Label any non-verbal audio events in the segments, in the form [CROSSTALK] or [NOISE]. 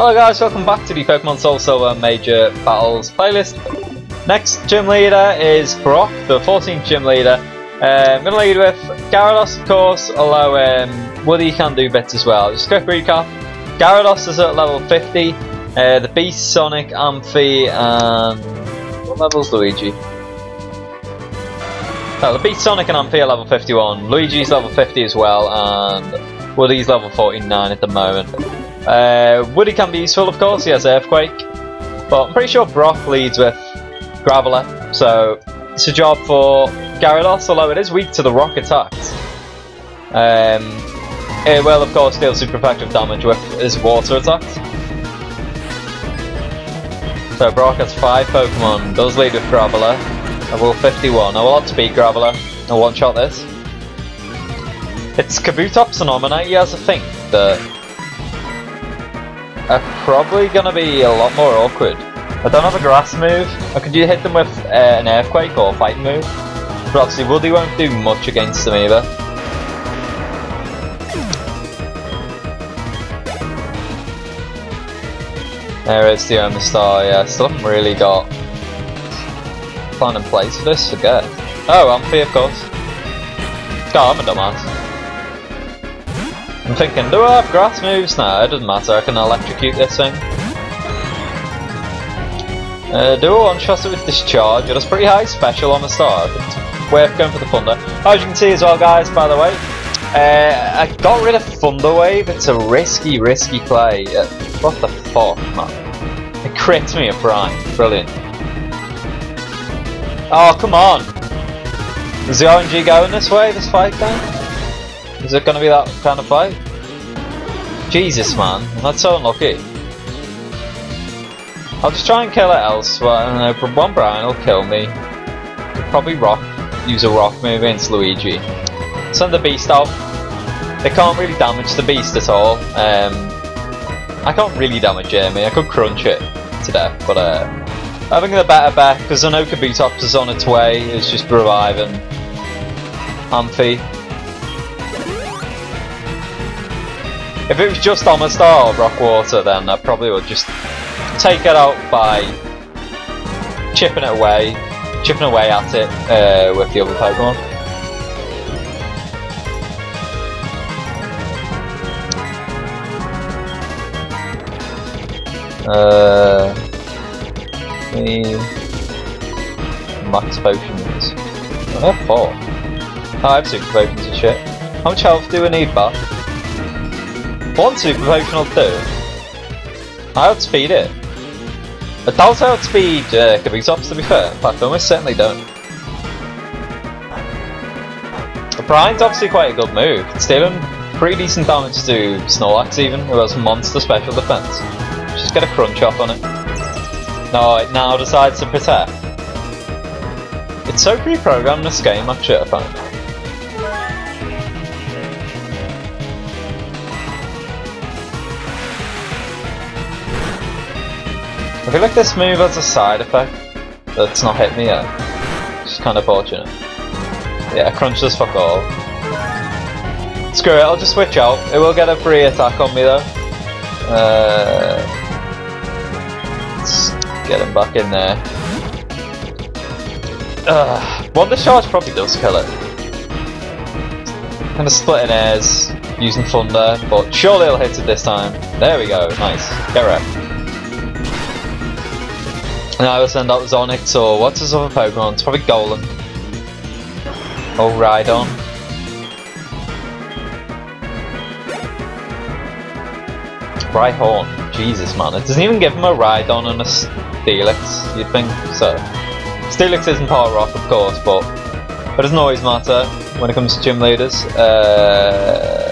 Hello guys, welcome back to the Pokemon Soul Silver Major Battles playlist. Next gym leader is Brock, the 14th gym leader. Uh, I'm going to lead with Gyarados of course, although um, Woody can do bits as well. Just quick recap, Gyarados is at level 50, uh, the Beast, Sonic, Amphi and... what level's Luigi? Oh, the Beast, Sonic and Amphi are level 51, Luigi's level 50 as well and Woody's level 49 at the moment. Uh, Woody can be useful, of course, he has Earthquake, but I'm pretty sure Brock leads with Graveler, so it's a job for Gyarados, although it is weak to the rock attacks. Um, it will, of course, deal super effective damage with his water attacks. So Brock has 5 Pokemon, does lead with Graveler, I will 51. I will outspeed Graveler, I'll one-shot this. It's Kabutops and Omanyte, he has a thing that are probably going to be a lot more awkward. I don't have a grass move. Or could you hit them with uh, an earthquake or a fighting move? But obviously Woody won't do much against them either. There is the Omastar, yeah, still haven't really got plan in place for this, forget. Oh, Amphi of course. God, I'm a dumbass. I'm thinking, do I have grass moves? Nah, it doesn't matter, I can electrocute this thing. Uh, do I one-shot it with discharge? It has pretty high special Omastar. It's worth going for the thunder. As you can see as well guys, by the way, uh, I got rid of Thunder Wave, it's a risky, risky play. Uh, what the fuck, man? It crits me a prime, brilliant. Oh, come on! Is the RNG going this way, this fight then? Is it to be that kind of fight? Jesus, man. That's so unlucky. I'll just try and kill it elsewhere. I don't know, one Brine will kill me. Could probably rock, use a rock move against Luigi. Send the beast out. It can't really damage the beast at all. Um, I can't really damage Jamie. I could crunch it to death, but uh, having the better bet because I know Kabutops is on its way. It's just reviving Amphi. If it was just Omastar or Rockwater, then I probably would just take it out by chipping it away, chipping away at it uh, with the other Pokemon. Uh, max potions. I have four. Oh, I have super potions and shit. How much health do we need back? Potion will do. I outspeed it. I doubt I outspeed uh, Kabutops to be fair, I almost certainly don't. The Brine's obviously quite a good move. It's dealing pretty decent damage to Snorlax even, who has monster special defense. Just get a crunch off on it. No, it now decides to protect. It's so pre-programmed in this game actually I find. I feel like this move has a side effect that's not hit me yet. It's kind of fortunate. Yeah, crunch this fuck all. Screw it, I'll just switch out. It will get a free attack on me though. Uh, let's get him back in there. Uh, one discharge probably does kill it. Kind of splitting airs, using thunder, but surely it'll hit it this time. There we go, nice. Get wrecked. And I will send out Zonix or what's his other Pokemon? It's probably Golem. Or Rhydon. Rhyhorn. Jesus man, it doesn't even give him a Rhydon and a Steelix, you'd think so. Steelix isn't part rock of course, but it doesn't always matter when it comes to gym leaders. Uh,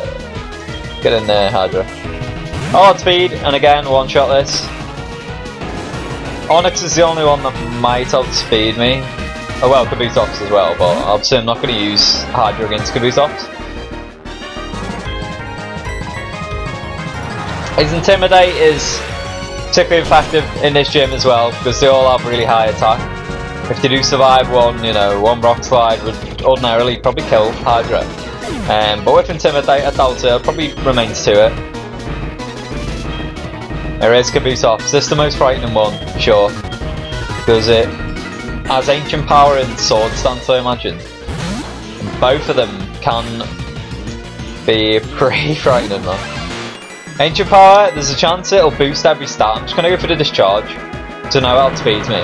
get in there, Hydra. Hard speed, and again, one shot this. Onix is the only one that might outspeed me. Oh well, Kabutops as well, but obviously I'm not going to use Hydra against Kabutops. His Intimidate is particularly effective in this gym as well, because they all have really high attack. If they do survive one, you know, one rock slide would ordinarily probably kill Hydra. Um, but with Intimidate, I doubt it, it probably remains to it. There is Kabutops. This is this the most frightening one, sure. Because it has ancient power and Swords Dance, I imagine. And both of them can be [LAUGHS] pretty frightening, man. Ancient power, there's a chance it'll boost every stat. I'm just gonna go for the discharge to know how it speeds me.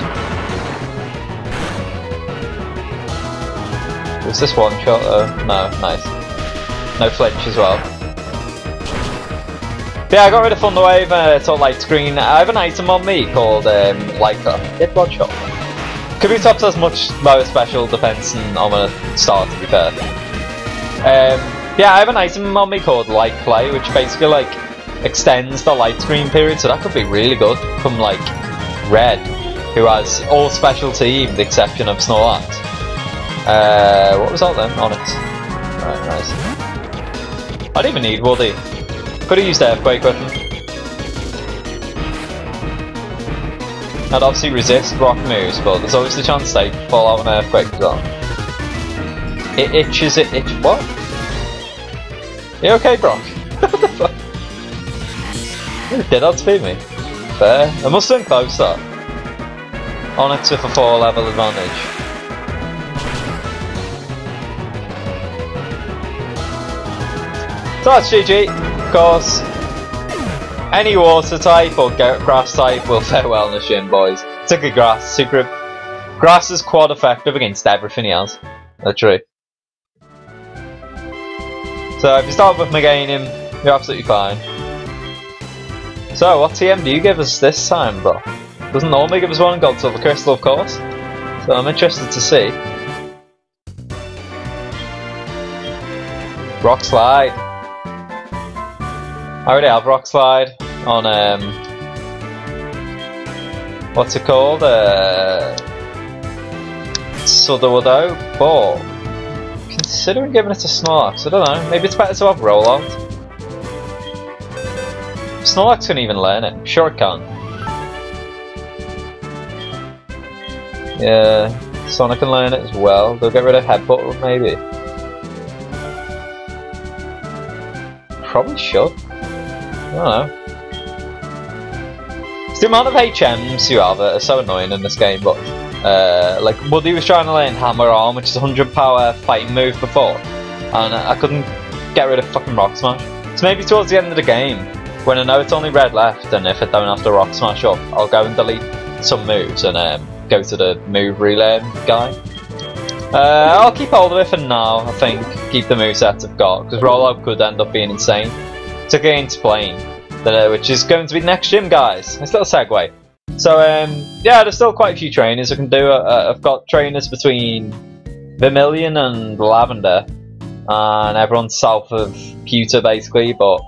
Was this one shot though? No, nice. No flinch as well. Yeah, I got rid of Thunderwave and uh, it's all light screen. I have an item on me called um, Light Clay. Hit one shot. Kabutops has much lower special defense than Omastar to be fair. Um, yeah, I have an item on me called Light Clay, which basically like extends the light screen period, so that could be really good from like Red, who has all specialty with the exception of Snorlax. Uh, what was that then? on it? Right, nice. I don't even need Woody. Could have used Earthquake with him. I'd obviously resist rock moves, but there's always the chance they fall out an Earthquake as well. It itches, it itch. What? You okay, Brock? what the fuck? Did outspeed me? Fair. I must have been closer. Onix with a 4 level advantage. So that's GG. Course, any water type or grass type will [LAUGHS] fare well in the gym, boys. A grass. Super. Grass is quad effective against everything else. That's true. So if you start with Meganium, you're absolutely fine. So what TM do you give us this time, bro? Doesn't normally give us one Gold Silver Crystal, of course. So I'm interested to see. Rock Slide. I already have Rock Slide on um, what's it called? Uh, Sudowoodo, but considering giving it to Snorlax, I don't know. Maybe it's better to have Rollout. Snorlax can even learn it. Sure it can. Yeah, Sonic can learn it as well. They'll get rid of Headbutt maybe. Probably should. Don't know. It's the amount of HMs you have are so annoying in this game, but uh, like Woody was trying to learn Hammer Arm, which is a 100 power fighting move before, and I couldn't get rid of fucking Rock Smash. So maybe towards the end of the game, when I know it's only red left, and if I don't have to Rock Smash up, I'll go and delete some moves and um, go to the move relay guy. Uh, I'll keep hold of it for now, I think. Keep the movesets I've got, because rollout could end up being insane to gain explain, uh, which is going to be next gym, guys. Nice little segue. So, um, yeah, there's still quite a few trainers I can do. Uh, I've got trainers between Vermilion and Lavender, and everyone's south of Pewter, basically. But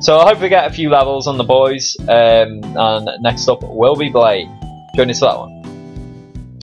so I hope we get a few levels on the boys. Um, and next up will be Blaine. Join us for that one.